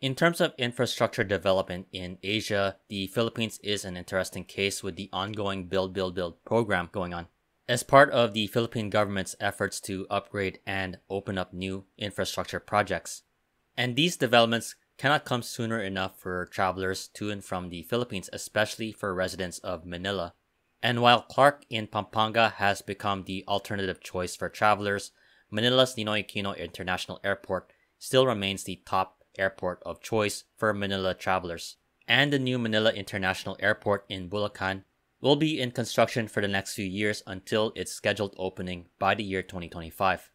In terms of infrastructure development in Asia, the Philippines is an interesting case with the ongoing Build Build Build program going on. As part of the Philippine government's efforts to upgrade and open up new infrastructure projects. And these developments cannot come sooner enough for travelers to and from the Philippines, especially for residents of Manila. And while Clark in Pampanga has become the alternative choice for travelers, Manila's Ninoy Aquino International Airport still remains the top airport of choice for Manila travelers. And the new Manila International Airport in Bulacan will be in construction for the next few years until its scheduled opening by the year 2025.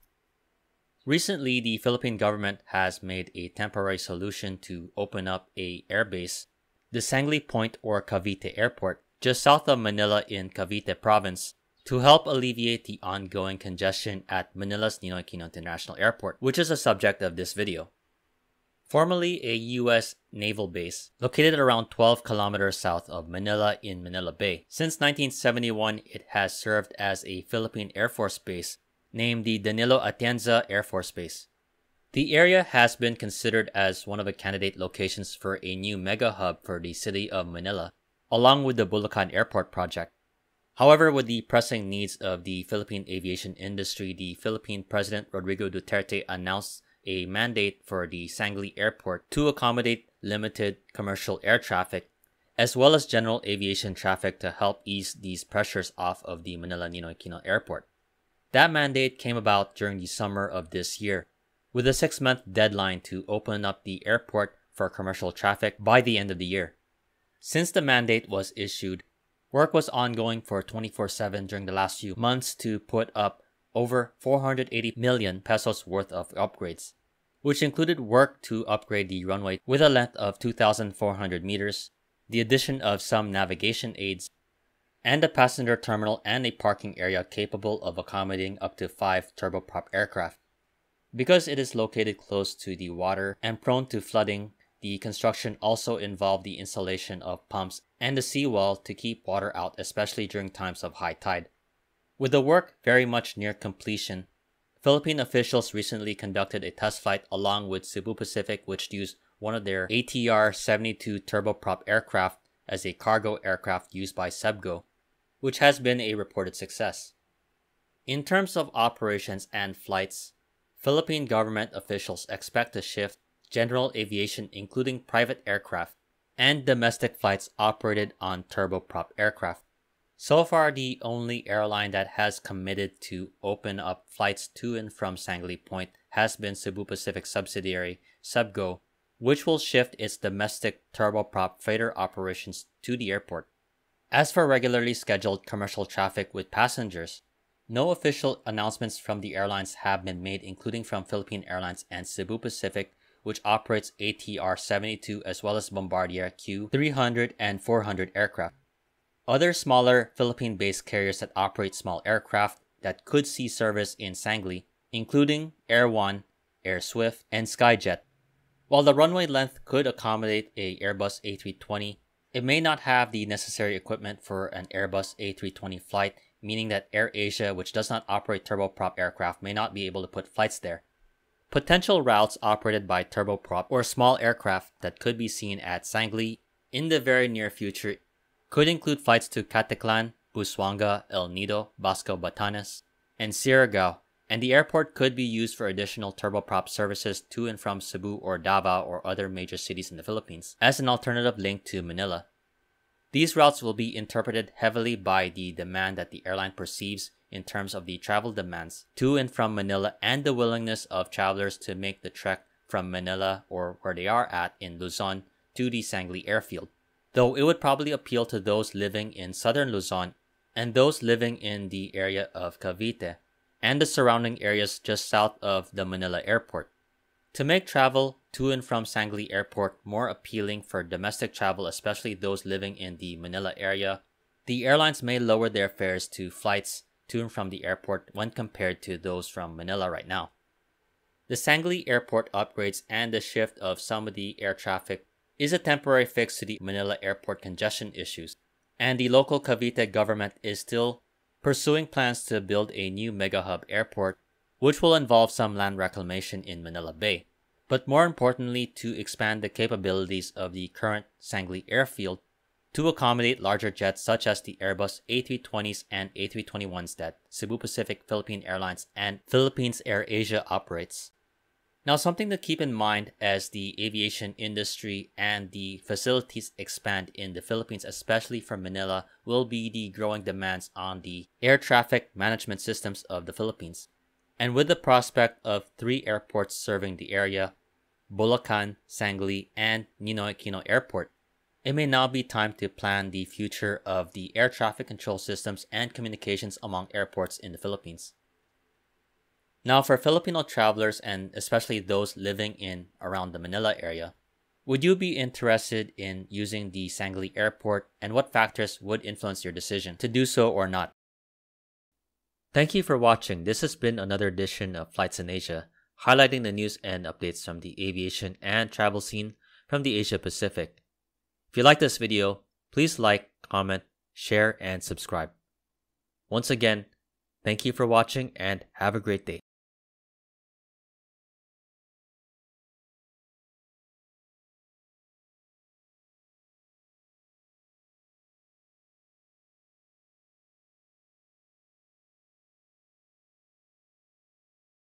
Recently, the Philippine government has made a temporary solution to open up a airbase, the Sangley Point or Cavite Airport, just south of Manila in Cavite province, to help alleviate the ongoing congestion at Manila's Ninoy Aquino International Airport, which is the subject of this video. Formerly a U.S. naval base, located around 12 kilometers south of Manila in Manila Bay. Since 1971, it has served as a Philippine Air Force base named the Danilo Atienza Air Force Base. The area has been considered as one of the candidate locations for a new mega hub for the city of Manila, along with the Bulacan Airport project. However, with the pressing needs of the Philippine aviation industry, the Philippine President Rodrigo Duterte announced a mandate for the Sangley Airport to accommodate limited commercial air traffic as well as general aviation traffic to help ease these pressures off of the Manila Ninoy Aquino Airport. That mandate came about during the summer of this year, with a six month deadline to open up the airport for commercial traffic by the end of the year. Since the mandate was issued, work was ongoing for 24 7 during the last few months to put up over 480 million pesos worth of upgrades, which included work to upgrade the runway with a length of 2,400 meters, the addition of some navigation aids, and a passenger terminal and a parking area capable of accommodating up to five turboprop aircraft. Because it is located close to the water and prone to flooding, the construction also involved the installation of pumps and a seawall to keep water out, especially during times of high tide. With the work very much near completion, Philippine officials recently conducted a test flight along with Cebu Pacific, which used one of their ATR 72 turboprop aircraft as a cargo aircraft used by Cebgo, which has been a reported success. In terms of operations and flights, Philippine government officials expect to shift general aviation, including private aircraft, and domestic flights operated on turboprop aircraft. So far, the only airline that has committed to open up flights to and from Sangley Point has been Cebu Pacific subsidiary Cebgo, which will shift its domestic turboprop freighter operations to the airport. As for regularly scheduled commercial traffic with passengers, no official announcements from the airlines have been made, including from Philippine Airlines and Cebu Pacific, which operates ATR 72 as well as Bombardier Q 300 and 400 aircraft. Other smaller Philippine based carriers that operate small aircraft that could see service in Sangley, including Air Juan, Air Swift, and Skyjet. While the runway length could accommodate a Airbus A320, it may not have the necessary equipment for an Airbus A320 flight, meaning that AirAsia, which does not operate turboprop aircraft, may not be able to put flights there. Potential routes operated by turboprop or small aircraft that could be seen at Sangley in the very near future could include flights to Caticlan, Busuanga, El Nido, Basco Batanes, and Siargao, and the airport could be used for additional turboprop services to and from Cebu or Davao or other major cities in the Philippines as an alternative link to Manila. These routes will be interpreted heavily by the demand that the airline perceives in terms of the travel demands to and from Manila and the willingness of travelers to make the trek from Manila or where they are at in Luzon to the Sangley airfield though it would probably appeal to those living in southern Luzon and those living in the area of Cavite and the surrounding areas just south of the Manila airport. To make travel to and from Sangley Airport more appealing for domestic travel, especially those living in the Manila area, the airlines may lower their fares to flights to and from the airport when compared to those from Manila right now. The Sangley Airport upgrades and the shift of some of the air traffic is a temporary fix to the Manila airport congestion issues, and the local Cavite government is still pursuing plans to build a new mega hub airport, which will involve some land reclamation in Manila Bay. but more importantly to expand the capabilities of the current Sangley airfield to accommodate larger jets such as the Airbus A320s and A321s that Cebu Pacific Philippine Airlines and Philippines Air Asia operates. Now, something to keep in mind as the aviation industry and the facilities expand in the Philippines, especially from Manila, will be the growing demands on the air traffic management systems of the Philippines. And with the prospect of three airports serving the area, Bulacan, Sangley, and Ninoy Aquino Airport, it may now be time to plan the future of the air traffic control systems and communications among airports in the Philippines. Now, for Filipino travelers and especially those living in around the Manila area, would you be interested in using the Sangley Airport and what factors would influence your decision to do so or not? Thank you for watching. This has been another edition of Flights in Asia, highlighting the news and updates from the aviation and travel scene from the Asia Pacific. If you like this video, please like, comment, share, and subscribe. Once again, thank you for watching and have a great day.